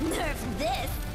Nerf this!